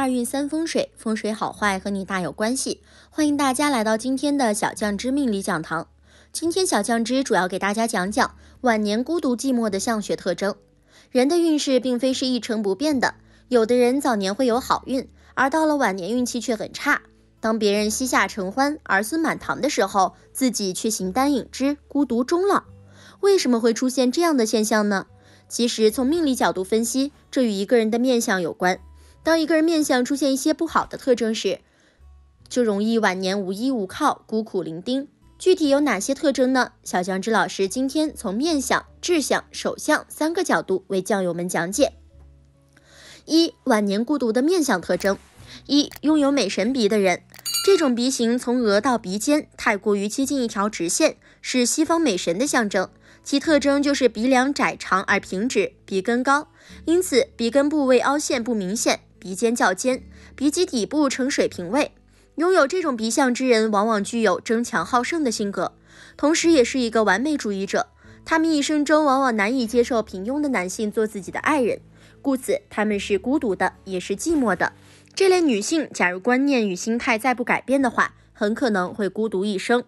二运三风水，风水好坏和你大有关系。欢迎大家来到今天的小酱之命理讲堂。今天小酱之主要给大家讲讲晚年孤独寂寞的相学特征。人的运势并非是一成不变的，有的人早年会有好运，而到了晚年运气却很差。当别人膝下承欢，儿孙满堂的时候，自己却形单影只，孤独终老。为什么会出现这样的现象呢？其实从命理角度分析，这与一个人的面相有关。当一个人面相出现一些不好的特征时，就容易晚年无依无靠、孤苦伶仃。具体有哪些特征呢？小江之老师今天从面相、志相、手相三个角度为酱友们讲解。一、晚年孤独的面相特征：一、拥有美神鼻的人，这种鼻型从额到鼻尖太过于接近一条直线，是西方美神的象征。其特征就是鼻梁窄长而平直，鼻根高，因此鼻根部位凹陷不明显。鼻尖较尖，鼻基底部呈水平位。拥有这种鼻相之人，往往具有争强好胜的性格，同时也是一个完美主义者。他们一生中往往难以接受平庸的男性做自己的爱人，故此他们是孤独的，也是寂寞的。这类女性，假如观念与心态再不改变的话，很可能会孤独一生。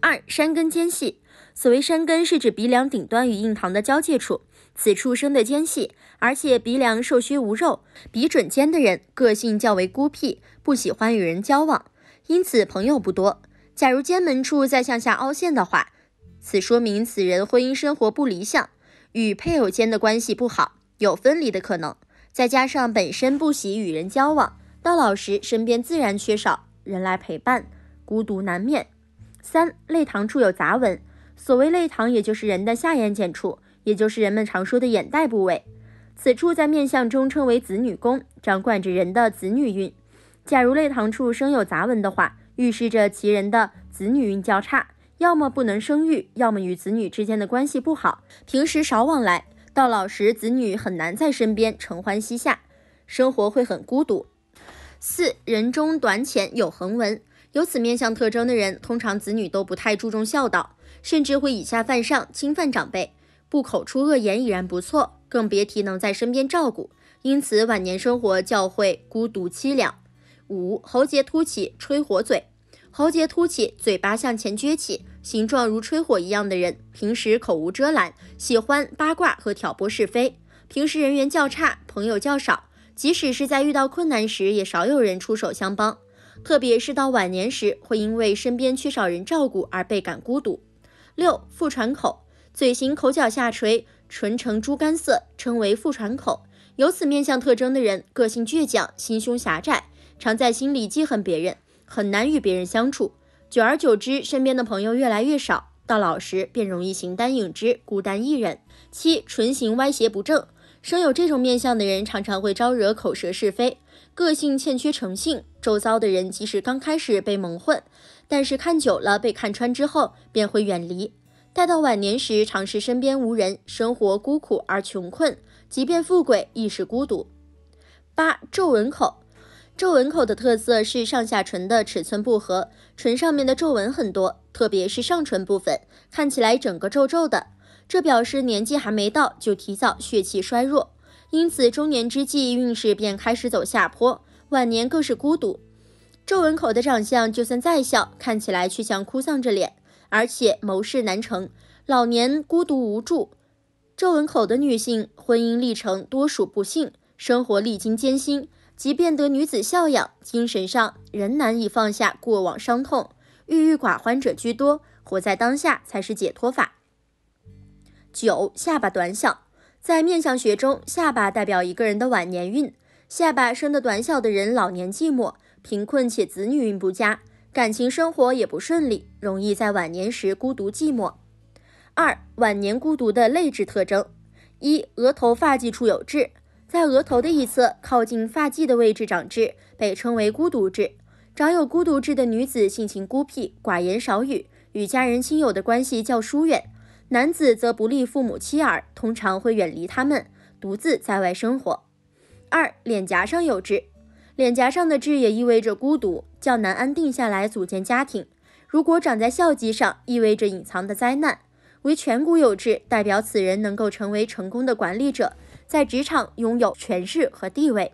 二，山根尖细。所谓山根，是指鼻梁顶端与印堂的交界处。此处生得尖细，而且鼻梁瘦削无肉，鼻准尖的人个性较为孤僻，不喜欢与人交往，因此朋友不多。假如尖门处再向下凹陷的话，此说明此人婚姻生活不理想，与配偶间的关系不好，有分离的可能。再加上本身不喜与人交往，到老时身边自然缺少人来陪伴，孤独难免。三泪堂处有杂纹，所谓泪堂，也就是人的下眼睑处。也就是人们常说的眼袋部位，此处在面相中称为子女宫，掌管着人的子女运。假如泪堂处生有杂纹的话，预示着其人的子女运较差，要么不能生育，要么与子女之间的关系不好，平时少往来，到老时子女很难在身边承欢膝下，生活会很孤独。四人中短浅有横纹，有此面相特征的人，通常子女都不太注重孝道，甚至会以下犯上，侵犯长辈。不口出恶言已然不错，更别提能在身边照顾，因此晚年生活较会孤独凄凉。五喉结凸起，吹火嘴。喉结凸起，嘴巴向前撅起，形状如吹火一样的人，平时口无遮拦，喜欢八卦和挑拨是非，平时人缘较差，朋友较少，即使是在遇到困难时，也少有人出手相帮。特别是到晚年时，会因为身边缺少人照顾而倍感孤独。六腹喘口。嘴型口角下垂，唇呈猪肝色，称为腹喘口。有此面相特征的人，个性倔强，心胸狭窄，常在心里记恨别人，很难与别人相处。久而久之，身边的朋友越来越少，到老时便容易形单影只，孤单一人。七唇形歪斜不正，生有这种面相的人，常常会招惹口舌是非，个性欠缺诚信。周遭的人即使刚开始被蒙混，但是看久了被看穿之后，便会远离。待到晚年时，常是身边无人，生活孤苦而穷困，即便富贵亦是孤独。八皱纹口，皱纹口的特色是上下唇的尺寸不合，唇上面的皱纹很多，特别是上唇部分，看起来整个皱皱的，这表示年纪还没到就提早血气衰弱，因此中年之际运势便开始走下坡，晚年更是孤独。皱纹口的长相就算再笑，看起来却像哭丧着脸。而且谋事难成，老年孤独无助。皱纹口的女性婚姻历程多属不幸，生活历经艰辛，即便得女子孝养，精神上仍难以放下过往伤痛，郁郁寡欢者居多。活在当下才是解脱法。九下巴短小，在面相学中，下巴代表一个人的晚年运。下巴生得短小的人，老年寂寞、贫困且子女运不佳。感情生活也不顺利，容易在晚年时孤独寂寞。二、晚年孤独的泪痣特征：一、额头发际处有痣，在额头的一侧靠近发际的位置长痣，被称为孤独痣。长有孤独痣的女子性情孤僻，寡言少语，与家人亲友的关系较疏远；男子则不利父母妻儿，通常会远离他们，独自在外生活。二、脸颊上有痣。脸颊上的痣也意味着孤独，较难安定下来组建家庭。如果长在笑肌上，意味着隐藏的灾难。为颧骨有痣，代表此人能够成为成功的管理者，在职场拥有权势和地位。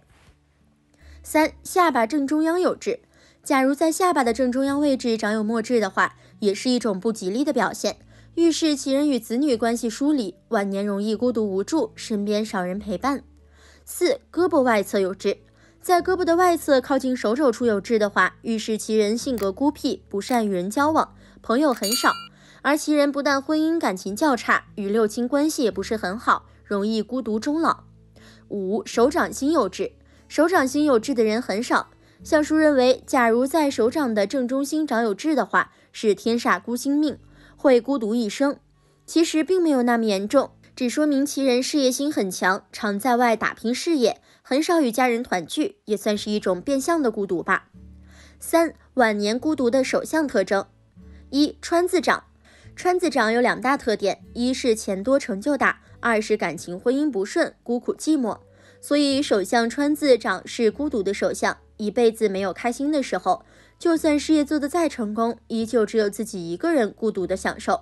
三、下巴正中央有痣。假如在下巴的正中央位置长有墨痣的话，也是一种不吉利的表现，预示其人与子女关系疏离，晚年容易孤独无助，身边少人陪伴。四、胳膊外侧有痣，在胳膊的外侧靠近手肘处有痣的话，预示其人性格孤僻，不善与人交往，朋友很少，而其人不但婚姻感情较差，与六亲关系也不是很好，容易孤独终老。五、手掌心有痣，手掌心有痣的人很少。相书认为，假如在手掌的正中心长有痣的话，是天煞孤星命，会孤独一生。其实并没有那么严重，只说明其人事业心很强，常在外打拼事业，很少与家人团聚，也算是一种变相的孤独吧。三、晚年孤独的手相特征：一、川字掌。川字掌有两大特点，一是钱多成就大，二是感情婚姻不顺，孤苦寂寞。所以手相川字掌是孤独的手相。一辈子没有开心的时候，就算事业做得再成功，依旧只有自己一个人孤独的享受。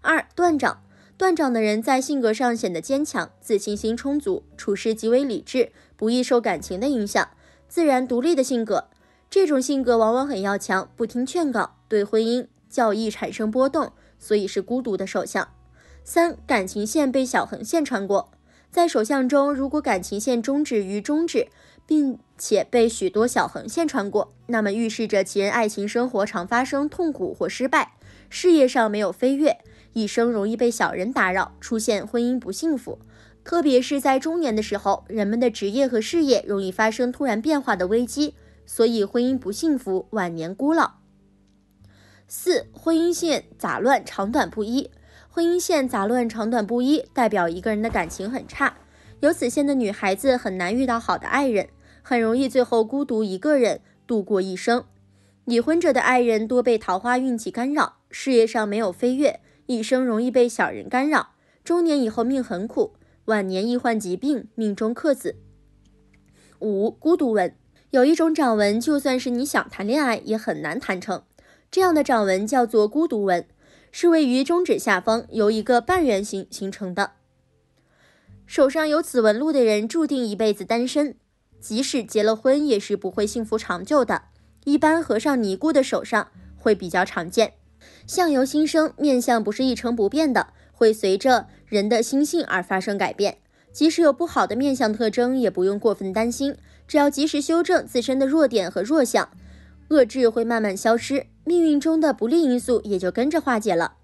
二断掌，断掌的人在性格上显得坚强，自信心充足，处事极为理智，不易受感情的影响，自然独立的性格。这种性格往往很要强，不听劝告，对婚姻较易产生波动，所以是孤独的手相。三感情线被小横线穿过，在手相中，如果感情线终止于中指。并且被许多小横线穿过，那么预示着其人爱情生活常发生痛苦或失败，事业上没有飞跃，一生容易被小人打扰，出现婚姻不幸福。特别是在中年的时候，人们的职业和事业容易发生突然变化的危机，所以婚姻不幸福，晚年孤老。四、婚姻线杂乱长短不一，婚姻线杂乱长短不一，代表一个人的感情很差。有此线的女孩子很难遇到好的爱人，很容易最后孤独一个人度过一生。已婚者的爱人多被桃花运气干扰，事业上没有飞跃，一生容易被小人干扰。中年以后命很苦，晚年易患疾病，命中克子。五孤独纹，有一种掌纹，就算是你想谈恋爱也很难谈成。这样的掌纹叫做孤独纹，是位于中指下方，由一个半圆形形成的。手上有此纹路的人，注定一辈子单身，即使结了婚，也是不会幸福长久的。一般和尚尼姑的手上会比较常见。相由心生，面相不是一成不变的，会随着人的心性而发生改变。即使有不好的面相特征，也不用过分担心，只要及时修正自身的弱点和弱项，恶质会慢慢消失，命运中的不利因素也就跟着化解了。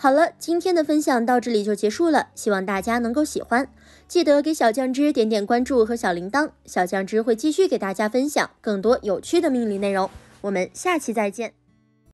好了，今天的分享到这里就结束了，希望大家能够喜欢，记得给小酱汁点点关注和小铃铛，小酱汁会继续给大家分享更多有趣的命理内容，我们下期再见。